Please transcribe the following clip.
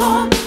Oh.